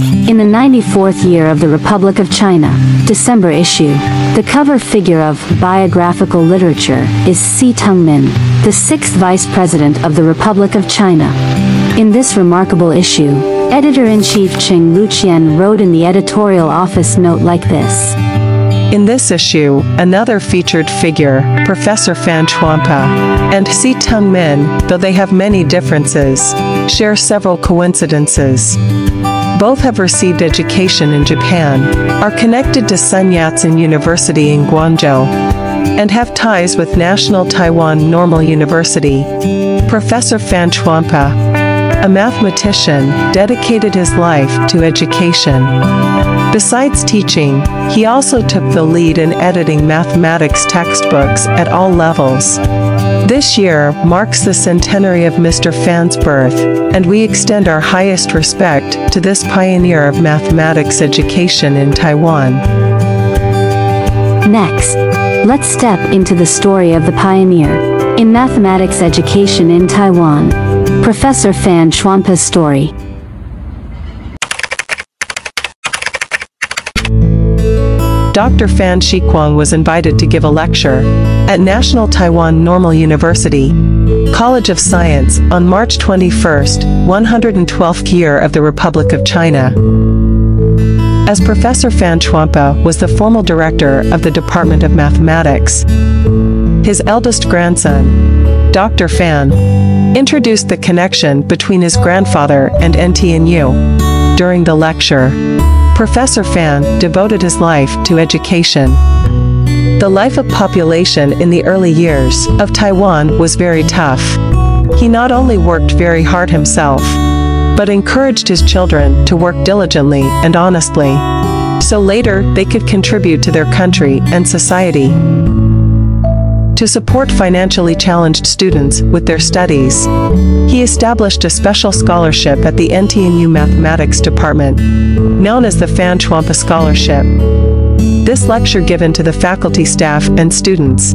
In the 94th year of the Republic of China, December issue, the cover figure of Biographical Literature is Xie Dongmin, the sixth Vice President of the Republic of China. In this remarkable issue, Editor-in-Chief Cheng Luqian wrote in the editorial office note like this. In this issue, another featured figure, Professor Fan Chuanpo, and Xie Dongmin, though they have many differences, share several coincidences. Both have received education in Japan, are connected to Sun Yat-sen University in Guangzhou, and have ties with National Taiwan Normal University. Professor Fan Chuanpo, a mathematician, dedicated his life to education. Besides teaching, he also took the lead in editing mathematics textbooks at all levels. This year marks the centenary of Mr. Fan's birth, and we extend our highest respect to this pioneer of mathematics education in Taiwan. Next, let's step into the story of the pioneer in mathematics education in Taiwan, Professor Fan Chuanpo's story. Dr. Fan Shih-Kuang was invited to give a lecture at National Taiwan Normal University, College of Science, on March 21, 112th year of the Republic of China. As Professor Fan Chuanpo was the formal director of the Department of Mathematics, his eldest grandson, Dr. Fan, introduced the connection between his grandfather and NTNU. During the lecture, Professor Fan devoted his life to education. The life of population in the early years of Taiwan was very tough. He not only worked very hard himself, but encouraged his children to work diligently and honestly, so later they could contribute to their country and society. To support financially challenged students with their studies, he established a special scholarship at the NTNU Mathematics Department, known as the Fan Chuanpo Scholarship. This lecture given to the faculty staff and students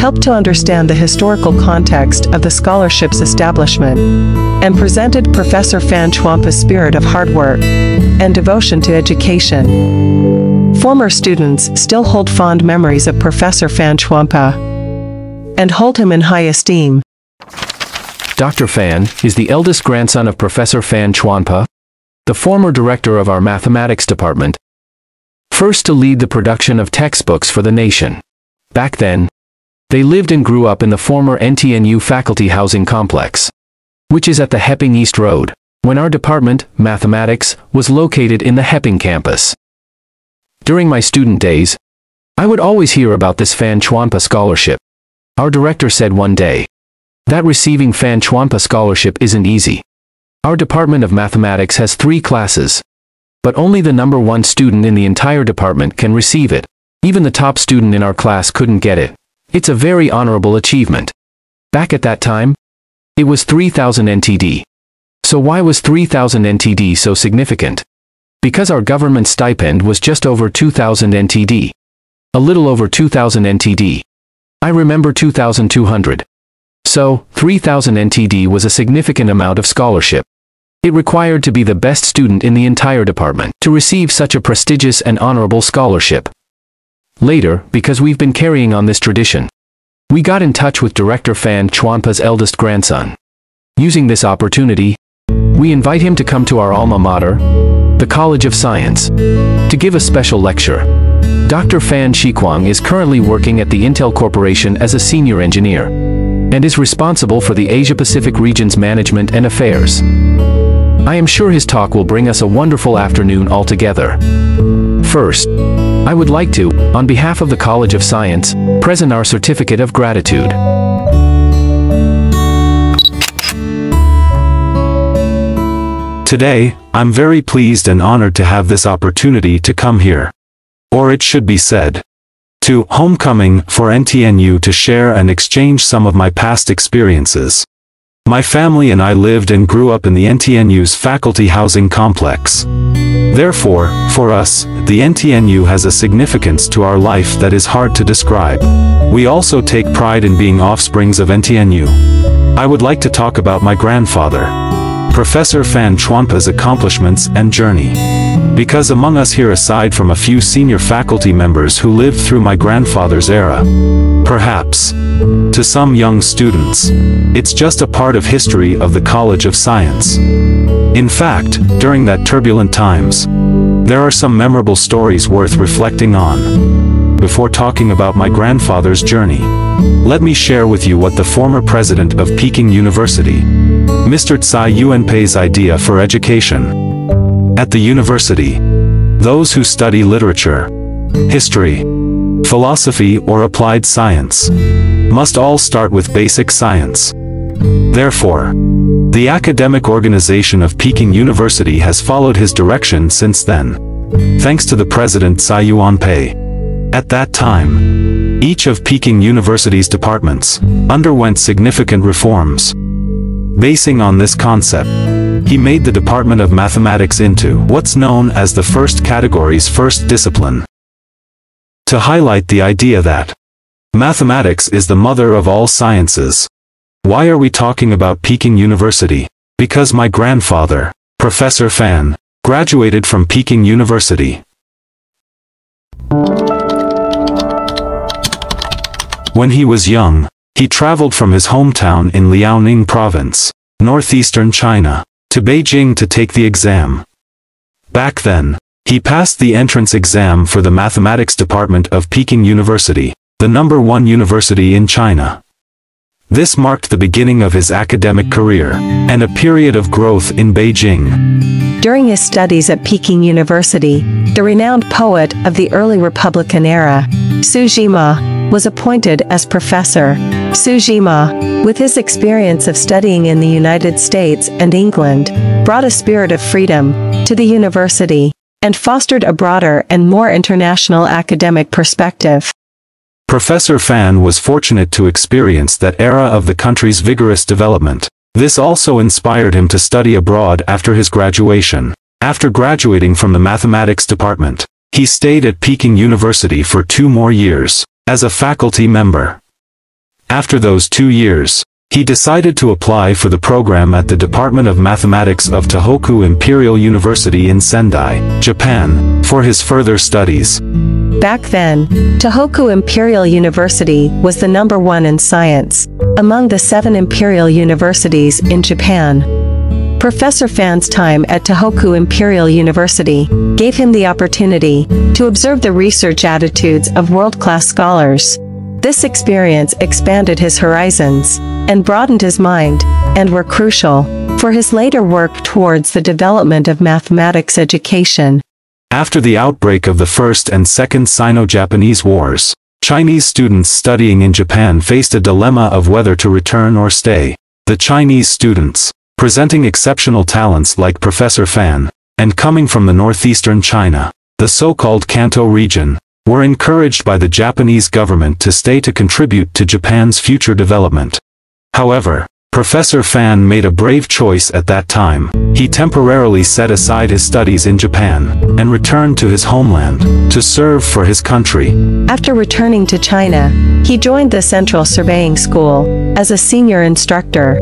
helped to understand the historical context of the scholarship's establishment and presented Professor Fan Chuanpo's spirit of hard work and devotion to education. Former students still hold fond memories of Professor Fan Chuanpo and hold him in high esteem. Dr. Fan is the eldest grandson of Professor Fan Chuanpo, the former director of our mathematics department. First to lead the production of textbooks for the nation. Back then, they lived and grew up in the former NTNU faculty housing complex, which is at the Heping East Road, when our department, mathematics, was located in the Heping campus. During my student days, I would always hear about this Fan Chuanpo scholarship. Our director said one day, that receiving Fan Chuanpo scholarship isn't easy. Our department of mathematics has three classes. But only the number one student in the entire department can receive it. Even the top student in our class couldn't get it. It's a very honorable achievement. Back at that time, it was 3000 NTD. So why was 3000 NTD so significant? Because our government stipend was just over 2000 NTD. A little over 2000 NTD. I remember 2200. So, 3000 NTD was a significant amount of scholarship. It required to be the best student in the entire department to receive such a prestigious and honorable scholarship. Later, because we've been carrying on this tradition, we got in touch with Director Fan Chuanpo's eldest grandson. Using this opportunity, we invite him to come to our alma mater, the College of Science, to give a special lecture. Dr. Fan Shih-Kuang is currently working at the Intel Corporation as a senior engineer and is responsible for the Asia-Pacific region's management and affairs. I am sure his talk will bring us a wonderful afternoon altogether. First, I would like to, on behalf of the College of Science, present our certificate of gratitude. Today, I'm very pleased and honored to have this opportunity to come here. Or it should be said, to Homecoming for NTNU to share and exchange some of my past experiences. My family and I lived and grew up in the NTNU's faculty housing complex. Therefore, for us, the NTNU has a significance to our life that is hard to describe. We also take pride in being offsprings of NTNU. I would like to talk about my grandfather. Professor Fan Chuanpo's accomplishments and journey. Because among us here aside from a few senior faculty members who lived through my grandfather's era, perhaps, to some young students, it's just a part of history of the College of Science. In fact, during that turbulent times, there are some memorable stories worth reflecting on. Before talking about my grandfather's journey, let me share with you what the former president of Peking University, Mr. Tsai Yuanpei's idea for education. At the university, those who study literature, history, philosophy or applied science, must all start with basic science. Therefore, the academic organization of Peking University has followed his direction since then. Thanks to the president Tsai Yuanpei. At that time, each of Peking University's departments underwent significant reforms. Basing on this concept, he made the Department of Mathematics into what's known as the first category's first discipline. To highlight the idea that mathematics is the mother of all sciences. Why are we talking about Peking University? Because my grandfather, Professor Fan, graduated from Peking University. When he was young, he traveled from his hometown in Liaoning province, northeastern China, to Beijing to take the exam. Back then, he passed the entrance exam for the mathematics department of Peking University, the number one university in China. This marked the beginning of his academic career, and a period of growth in Beijing. During his studies at Peking University, the renowned poet of the early Republican era, Xu Zhimo, was appointed as professor. Xu Zhimo, with his experience of studying in the United States and England, brought a spirit of freedom to the university and fostered a broader and more international academic perspective. Professor Fan was fortunate to experience that era of the country's vigorous development. This also inspired him to study abroad after his graduation. After graduating from the mathematics department, he stayed at Peking University for two more years, as a faculty member. After those two years, he decided to apply for the program at the Department of Mathematics of Tohoku Imperial University in Sendai, Japan, for his further studies. Back then, Tohoku Imperial University was the number one in science, among the seven imperial universities in Japan. Professor Fan's time at Tohoku Imperial University gave him the opportunity to observe the research attitudes of world-class scholars. This experience expanded his horizons and broadened his mind, and were crucial for his later work towards the development of mathematics education. After the outbreak of the First and Second Sino-Japanese Wars, Chinese students studying in Japan faced a dilemma of whether to return or stay. The Chinese students, presenting exceptional talents like Professor Fan, and coming from the northeastern China, the so-called Kanto region, were encouraged by the Japanese government to stay to contribute to Japan's future development. However, Professor Fan made a brave choice at that time. He temporarily set aside his studies in Japan and returned to his homeland to serve for his country. After returning to China, he joined the Central Surveying School as a senior instructor.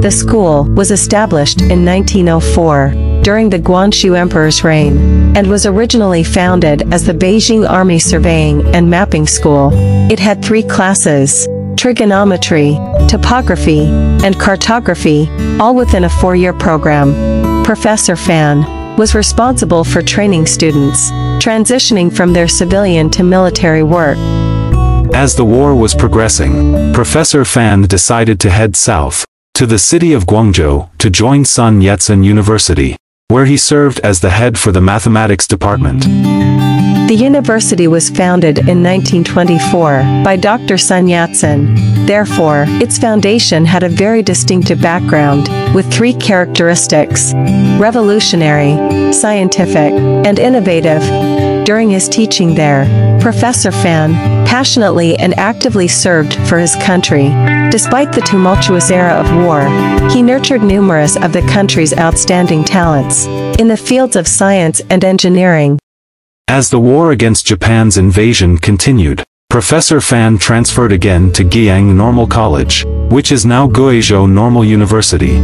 The school was established in 1904 during the Guangxu Emperor's reign and was originally founded as the Beijing Army Surveying and Mapping School. It had three classes, trigonometry, topography, and cartography, all within a four-year program. Professor Fan was responsible for training students, transitioning from their civilian to military work. As the war was progressing, Professor Fan decided to head south, to the city of Guangzhou, to join Sun Yat-sen University, where he served as the head for the mathematics department. The university was founded in 1924 by Dr. Sun Yat-sen. Therefore, its foundation had a very distinctive background, with three characteristics. Revolutionary, scientific, and innovative. During his teaching there, Professor Fan passionately and actively served for his country. Despite the tumultuous era of war, he nurtured numerous of the country's outstanding talents in the fields of science and engineering, as the war against Japan's invasion continued, Professor Fan transferred again to Guiyang Normal College, which is now Guizhou Normal University.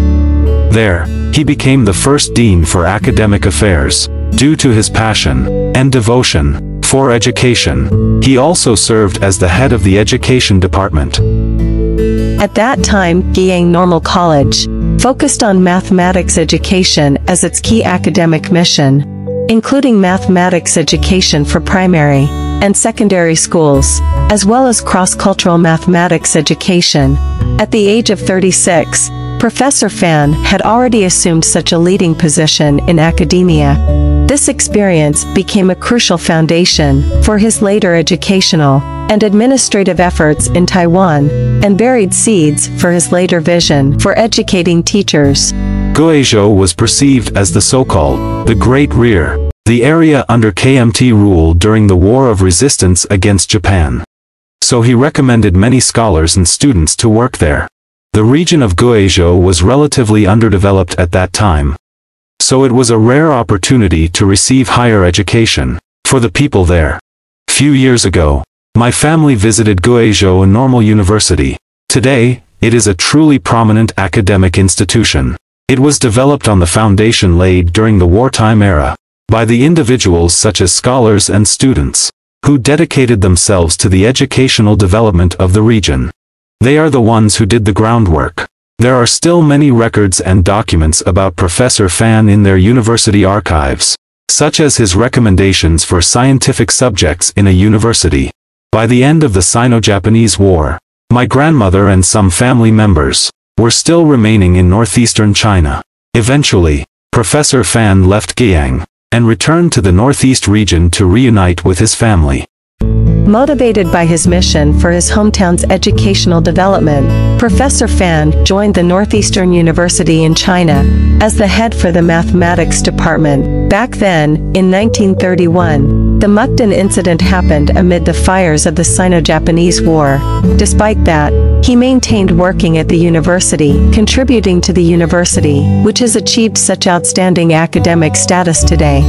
There, he became the first dean for academic affairs. Due to his passion and devotion for education, he also served as the head of the education department. At that time, Guiyang Normal College focused on mathematics education as its key academic mission, including mathematics education for primary and secondary schools, as well as cross-cultural mathematics education. At the age of 36, Professor Fan had already assumed such a leading position in academia. This experience became a crucial foundation for his later educational and administrative efforts in Taiwan, and buried seeds for his later vision for educating teachers. Guizhou was perceived as the so-called the Great Rear, the area under KMT rule during the War of Resistance against Japan. So he recommended many scholars and students to work there. The region of Guizhou was relatively underdeveloped at that time. So it was a rare opportunity to receive higher education for the people there. Few years ago, my family visited Guizhou Normal University. Today, it is a truly prominent academic institution. It was developed on the foundation laid during the wartime era by the individuals such as scholars and students who dedicated themselves to the educational development of the region. They are the ones who did the groundwork. There are still many records and documents about Professor Fan in their university archives, such as his recommendations for scientific subjects in a university. By the end of the Sino-Japanese War, my grandmother and some family members were still remaining in northeastern China. Eventually, Professor Fan left Guiyang and returned to the northeast region to reunite with his family. Motivated by his mission for his hometown's educational development, Professor Fan joined the Northeastern University in China as the head for the mathematics department. Back then, in 1931, the Mukden incident happened amid the fires of the Sino-Japanese War. Despite that, he maintained working at the university, contributing to the university, which has achieved such outstanding academic status today.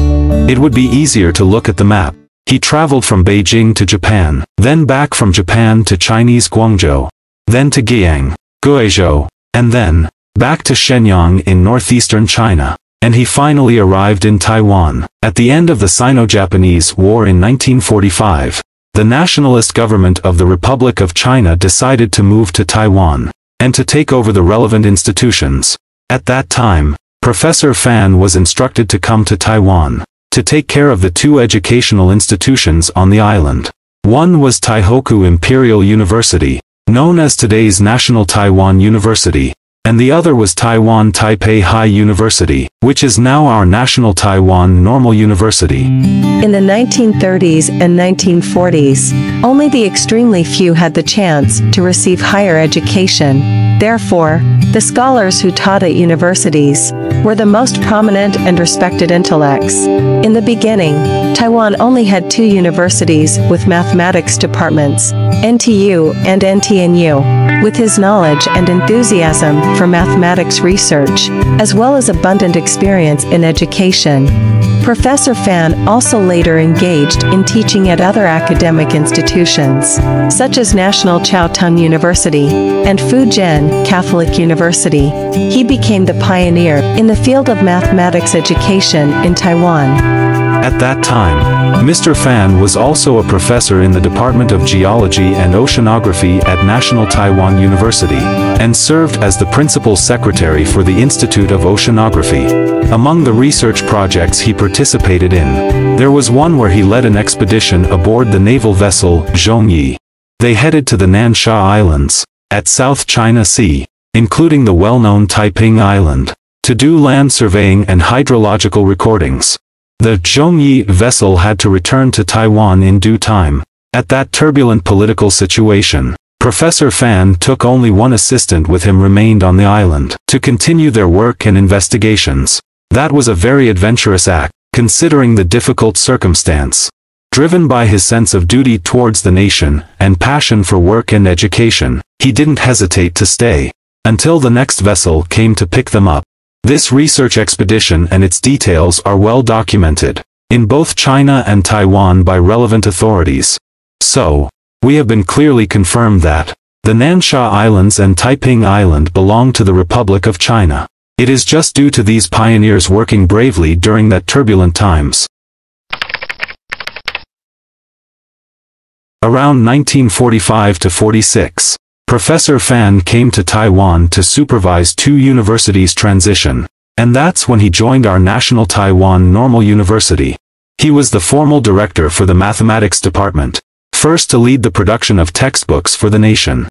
It would be easier to look at the map. He traveled from Beijing to Japan, then back from Japan to Chinese Guangzhou, then to Guiyang, Guizhou, and then, back to Shenyang in northeastern China, and he finally arrived in Taiwan. At the end of the Sino-Japanese War in 1945, the nationalist government of the Republic of China decided to move to Taiwan, and to take over the relevant institutions. At that time, Professor Fan was instructed to come to Taiwan to take care of the two educational institutions on the island. One was Taihoku Imperial University, known as today's National Taiwan University, and the other was Taiwan Taipei High University, which is now our National Taiwan Normal University. In the 1930s and 1940s, only the extremely few had the chance to receive higher education. Therefore, the scholars who taught at universities were the most prominent and respected intellects. In the beginning, Taiwan only had two universities with mathematics departments, NTU and NTNU. With his knowledge and enthusiasm for mathematics research, as well as abundant experience in education, Professor Fan also later engaged in teaching at other academic institutions, such as National Chiao Tung University and Fu-Jen Catholic University. He became the pioneer in the field of mathematics education in Taiwan. At that time, Mr. Fan was also a professor in the Department of Geology and Oceanography at National Taiwan University, and served as the principal secretary for the Institute of Oceanography. Among the research projects he participated in, there was one where he led an expedition aboard the naval vessel Zhongyi. They headed to the Nansha Islands, at South China Sea, including the well-known Taiping Island, to do land surveying and hydrological recordings. The Zhongyi vessel had to return to Taiwan in due time. At that turbulent political situation, Professor Fan took only one assistant with him remained on the island to continue their work and investigations. That was a very adventurous act, considering the difficult circumstance. Driven by his sense of duty towards the nation and passion for work and education, he didn't hesitate to stay until the next vessel came to pick them up. This research expedition and its details are well documented, in both China and Taiwan by relevant authorities. So, we have been clearly confirmed that, the Nansha Islands and Taiping Island belong to the Republic of China. It is just due to these pioneers working bravely during that turbulent times. Around 1945 to 46, Professor Fan came to Taiwan to supervise two universities' transition, and that's when he joined our National Taiwan Normal University. He was the formal director for the mathematics department, first to lead the production of textbooks for the nation.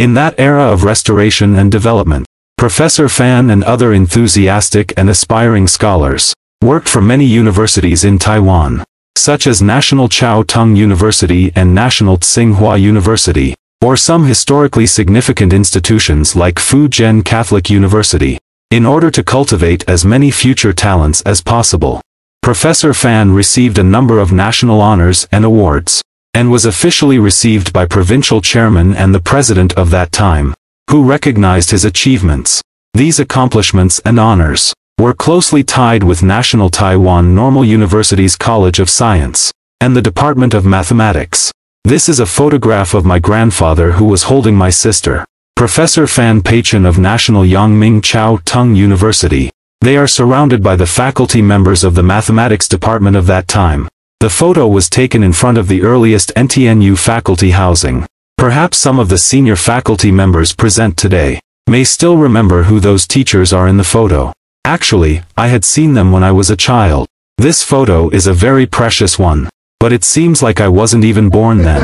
In that era of restoration and development, Professor Fan and other enthusiastic and aspiring scholars worked for many universities in Taiwan, such as National Chiao Tung University and National Tsinghua University, or some historically significant institutions like Fu-Jen Catholic University, in order to cultivate as many future talents as possible. Professor Fan received a number of national honors and awards, and was officially received by provincial chairman and the president of that time, who recognized his achievements. These accomplishments and honors were closely tied with National Taiwan Normal University's College of Science, and the Department of Mathematics. This is a photograph of my grandfather who was holding my sister, Professor Fan Patron of National Yangming Chiao Tung University, they are surrounded by the faculty members of the mathematics department of that time. The photo was taken in front of the earliest NTNU faculty housing. Perhaps some of the senior faculty members present today may still remember who those teachers are in the photo. Actually, I had seen them when I was a child. This photo is a very precious one, but it seems like I wasn't even born then.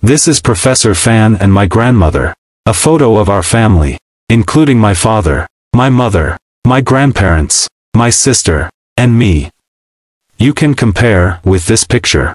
this is Professor Fan and my grandmother. A photo of our family including my father, my mother, my grandparents, my sister, and me. You can compare with this picture.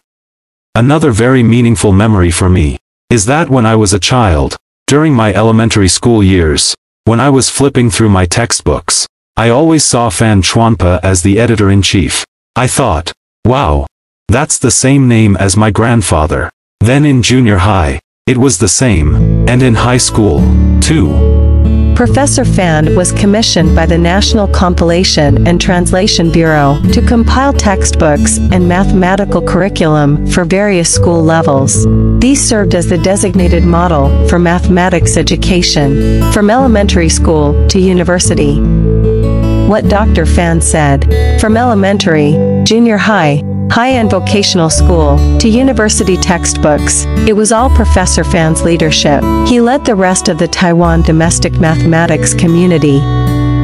Another very meaningful memory for me is that when I was a child, during my elementary school years, when I was flipping through my textbooks, I always saw Fan Chuanpo as the editor-in-chief. I thought, wow, that's the same name as my grandfather. Then in junior high, it was the same, and in high school, too. Professor Fan was commissioned by the National Compilation and Translation Bureau to compile textbooks and mathematical curriculum for various school levels. These served as the designated model for mathematics education, from elementary school to university. What Dr. Fan said, from elementary, junior high, high-end vocational school, to university textbooks, it was all Professor Fan's leadership. He led the rest of the Taiwan domestic mathematics community,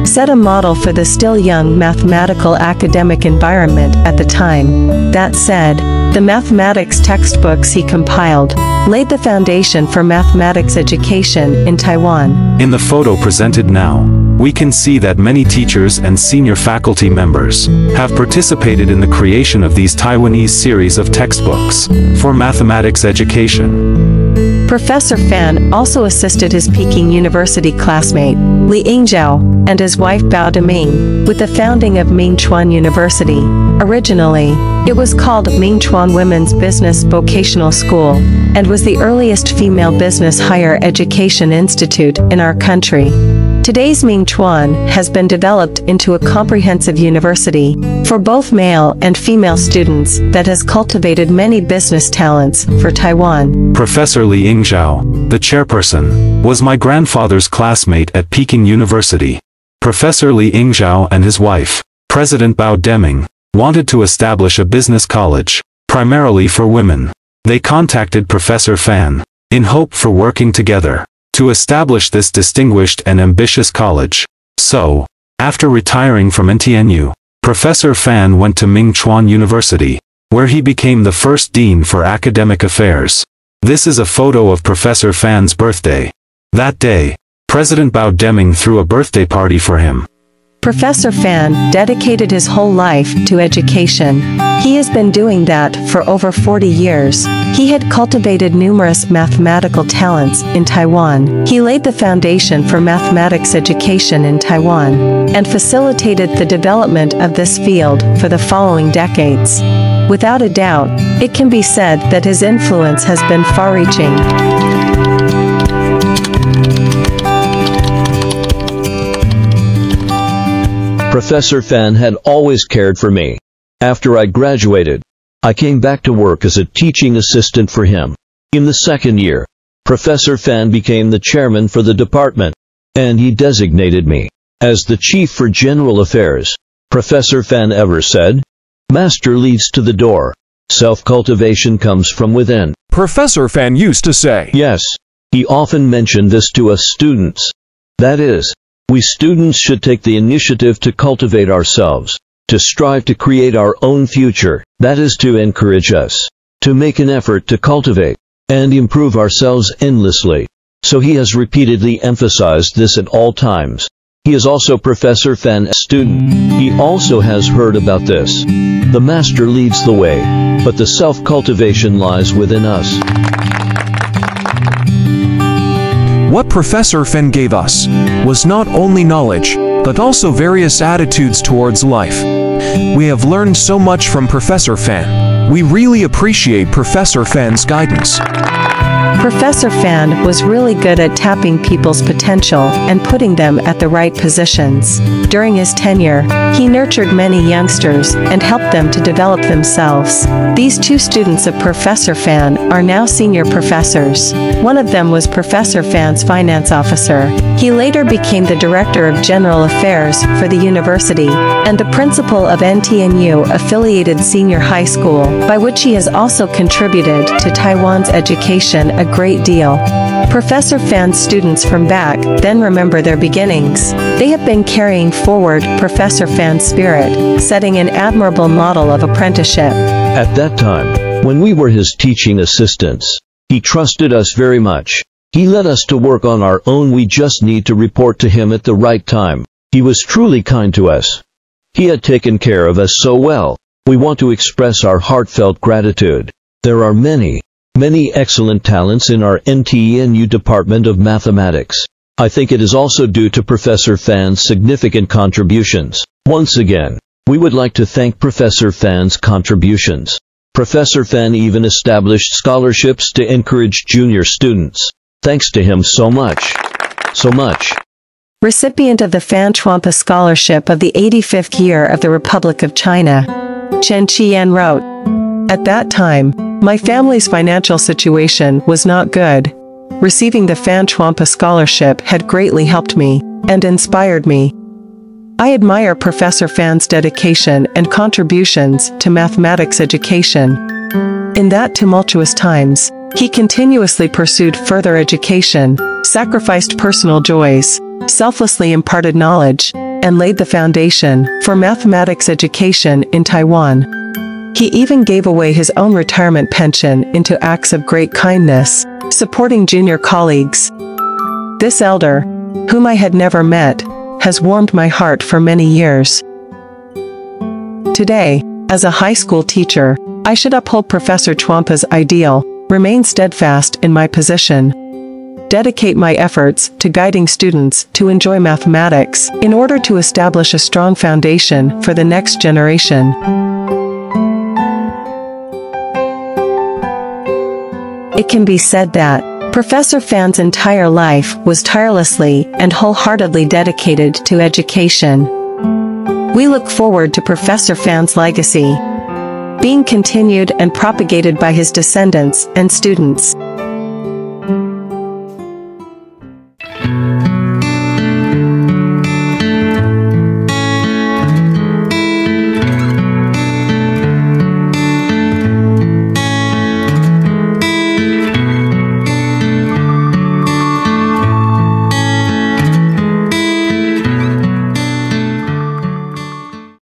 set a model for the still young mathematical academic environment at the time. That said, the mathematics textbooks he compiled laid the foundation for mathematics education in Taiwan. In the photo presented now, we can see that many teachers and senior faculty members have participated in the creation of these Taiwanese series of textbooks for mathematics education. Professor Fan also assisted his Peking University classmate, Li Yingzhou, and his wife Bao Deming, with the founding of Mingchuan University. Originally, it was called Mingchuan Women's Business Vocational School, and was the earliest female business higher education institute in our country. Today's Ming Chuan has been developed into a comprehensive university for both male and female students that has cultivated many business talents for Taiwan. Professor Li Yingzhou, the chairperson, was my grandfather's classmate at Peking University. Professor Li Yingzhou and his wife, President Bao Deming, wanted to establish a business college, primarily for women. They contacted Professor Fan, in hope for working together to establish this distinguished and ambitious college. So, after retiring from NTNU, Professor Fan went to Ming Chuan University, where he became the first dean for academic affairs. This is a photo of Professor Fan's birthday. That day, President Bao Deming threw a birthday party for him. Professor Fan dedicated his whole life to education. He has been doing that for over 40 years. He had cultivated numerous mathematical talents in Taiwan. He laid the foundation for mathematics education in Taiwan and facilitated the development of this field for the following decades. Without a doubt, it can be said that his influence has been far-reaching. Professor Fan had always cared for me. After I graduated, I came back to work as a teaching assistant for him. In the second year, Professor Fan became the chairman for the department. and he designated me as the chief for general affairs. Professor Fan ever said, Master leads to the door. Self-cultivation comes from within. Professor Fan used to say. Yes, he often mentioned this to us students. That is, we students should take the initiative to cultivate ourselves, to strive to create our own future, that is to encourage us, to make an effort to cultivate and improve ourselves endlessly. So he has repeatedly emphasized this at all times. He is also Professor Fan's student. He also has heard about this. The Master leads the way, but the self-cultivation lies within us. What Professor Fan gave us was not only knowledge, but also various attitudes towards life. We have learned so much from Professor Fan. We really appreciate Professor Fan's guidance. Professor Fan was really good at tapping people's potential and putting them at the right positions. During his tenure, he nurtured many youngsters and helped them to develop themselves. These two students of Professor Fan are now senior professors. One of them was Professor Fan's finance officer. He later became the director of general affairs for the university and the principal of NTNU affiliated senior high school, by which he has also contributed to Taiwan's education a great deal. Professor Fan's students from back then remember their beginnings. They have been carrying forward Professor Fan's spirit, setting an admirable model of apprenticeship. At that time, when we were his teaching assistants, he trusted us very much. He let us to work on our own we just need to report to him at the right time. He was truly kind to us. He had taken care of us so well. We want to express our heartfelt gratitude. There are many, many excellent talents in our NTNU Department of Mathematics. I think it is also due to Professor Fan's significant contributions. Once again, we would like to thank Professor Fan's contributions. Professor Fan even established scholarships to encourage junior students. Thanks to him so much. So much. Recipient of the Fan Chuanpo Scholarship of the 85th year of the Republic of China, Chen Qian wrote, At that time, my family's financial situation was not good. Receiving the Fan Chuanpo Scholarship had greatly helped me and inspired me. I admire Professor Fan's dedication and contributions to mathematics education. In that tumultuous times, he continuously pursued further education, sacrificed personal joys, selflessly imparted knowledge, and laid the foundation for mathematics education in Taiwan. He even gave away his own retirement pension into acts of great kindness, supporting junior colleagues. This elder, whom I had never met, has warmed my heart for many years. Today, as a high school teacher, I should uphold Professor Chuanpo's ideal, remain steadfast in my position, dedicate my efforts to guiding students to enjoy mathematics in order to establish a strong foundation for the next generation. It can be said that Professor Fan's entire life was tirelessly and wholeheartedly dedicated to education. We look forward to Professor Fan's legacy being continued and propagated by his descendants and students.